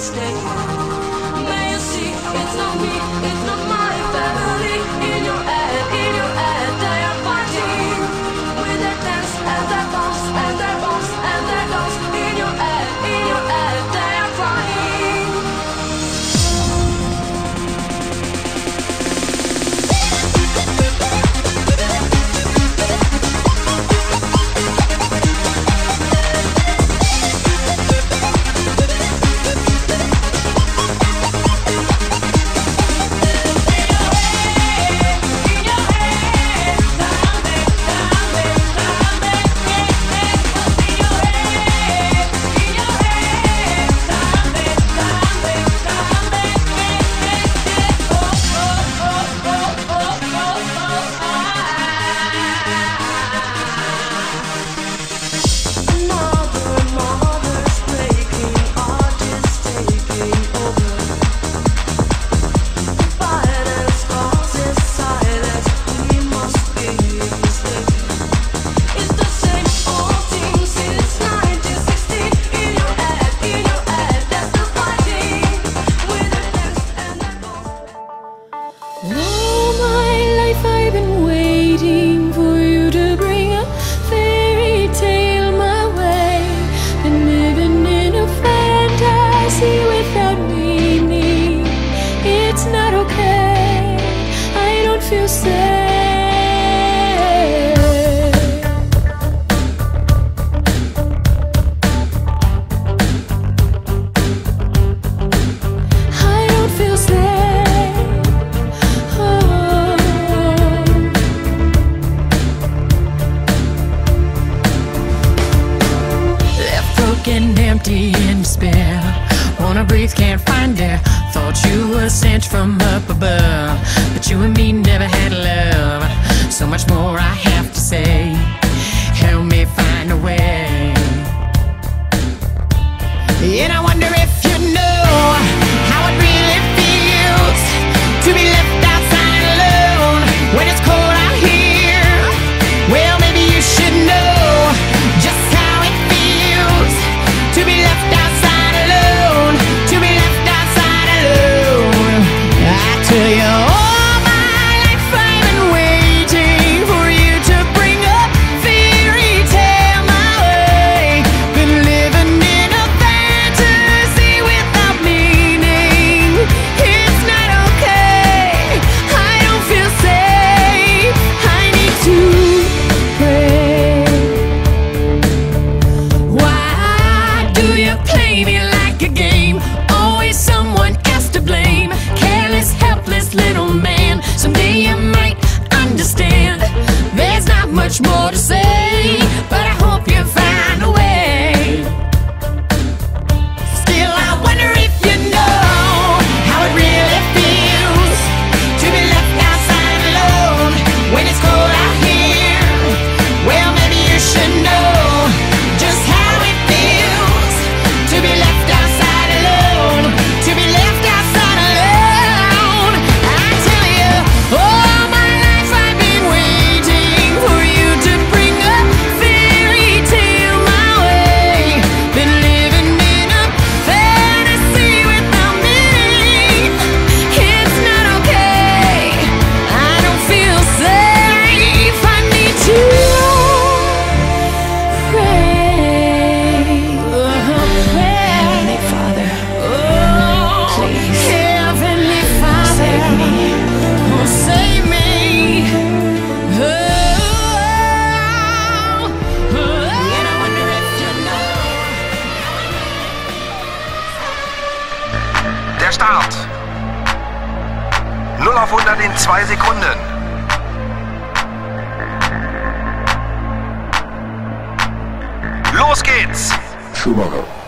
mistake. May you see, it's not me, it's not my. in despair. Wanna breathe, can't find air. Thought you were sent from up above, but you and me never had love. So much more I have to say. Help me find a way. And I wonder more to say. Der Start. 0 auf 100 in 2 Sekunden. Los geht's. Schumacher.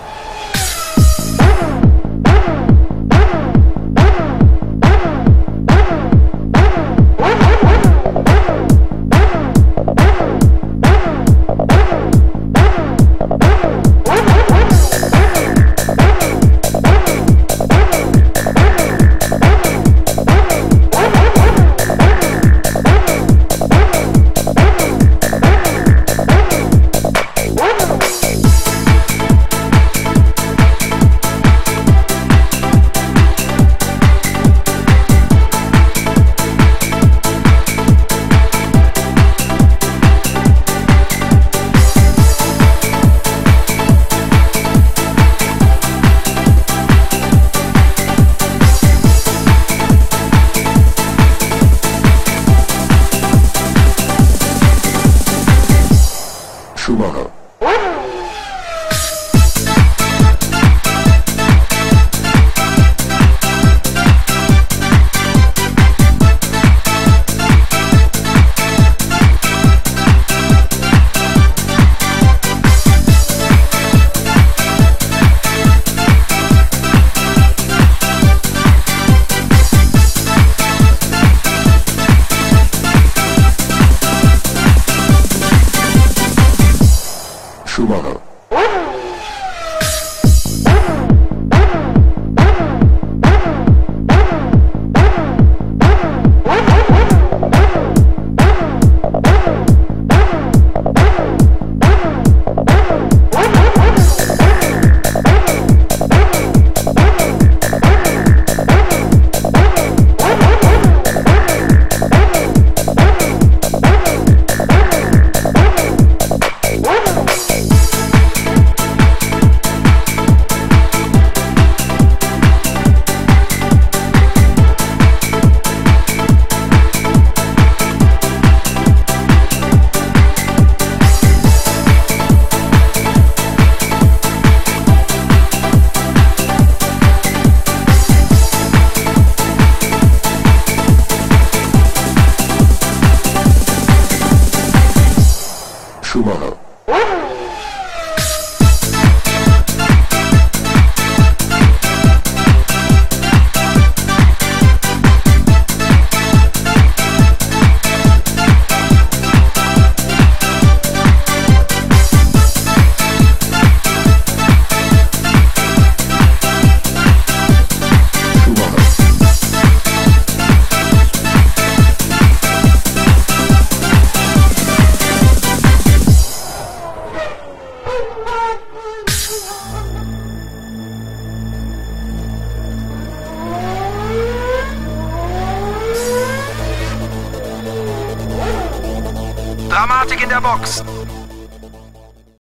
Der Box.